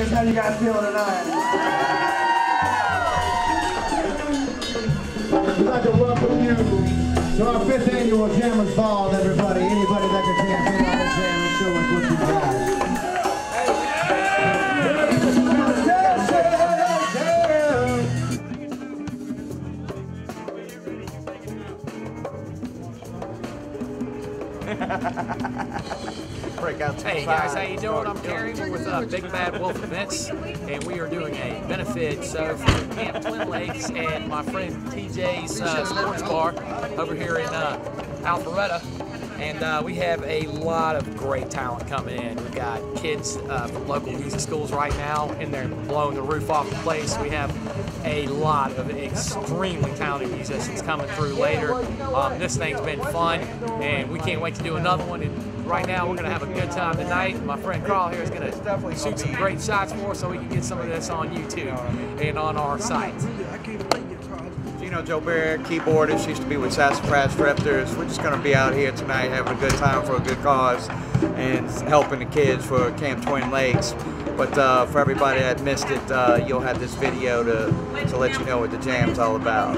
Jams, how you guys feeling tonight? We'd like to welcome you to our fifth annual Jammers Ball, everybody. Anybody that can jam, get out and jam and show us what you got. Hey guys, how you doing? I'm We're with uh, Big Bad Wolf Events, and we are doing a benefit show for Camp Twin Lakes and my friend TJ's uh, Sports Bar over here in uh, Alpharetta. And uh, we have a lot of great talent coming in. We've got kids uh, from local music schools right now, and they're blowing the roof off the place. We have a lot of extremely talented musicians coming through later. Um, this thing's been fun, and we can't wait to do another one. And right now, we're going to have a good time tonight. My friend Carl here is going to shoot some great shots for us so we can get some of this on YouTube and on our site. Gino Joe Bear, keyboardist, used to be with Sassafras Raptors. We're just going to be out here tonight having a good time for a good cause and helping the kids for Camp Twin Lakes. But uh, for everybody that missed it, uh, you'll have this video to, to let you know what the jam's all about.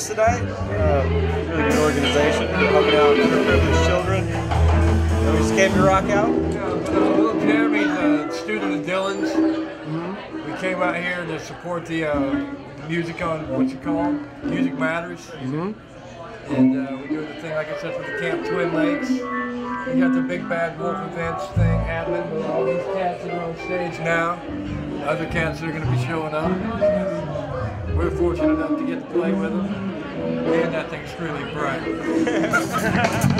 Lakes tonight. Uh, really good organization, helping out underprivileged children. And we just came to rock out. A little Jeremy's a student of Dylan's. We came out here to support the uh, music on what's it called? Music Matters. And uh, we do the thing, like I said, for the Camp Twin Lakes. We got the Big Bad Wolf events thing happening with all these cats that are on stage now. Other cats that are going to be showing up. We're fortunate enough to get to play with them. And that thing's really bright.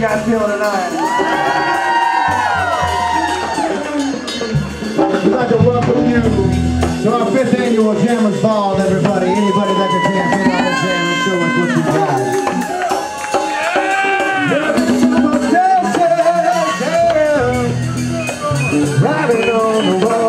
you guys feeling tonight? We'd like to welcome you to our fifth annual Jammers Ball, everybody. Anybody that can jam, get on the jam and show us what you got. Riding on the road.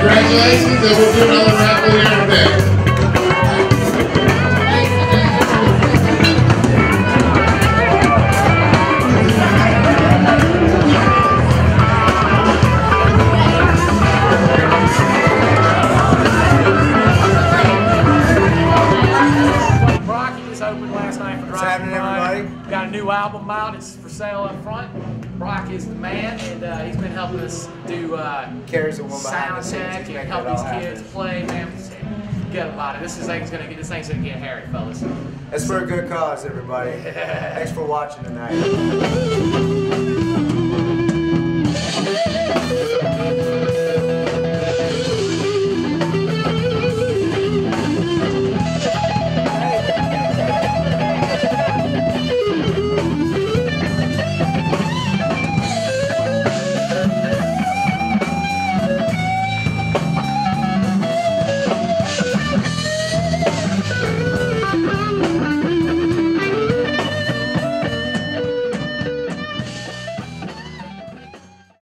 Congratulations, and we'll do another raffle here in a bit. Helping us do uh, Cary's the one behind the sound check and help these kids happen. play. Man, Get a lot of This is thing's gonna get this thing's gonna get hairy, fellas. It's for a good cause, everybody. Thanks for watching tonight.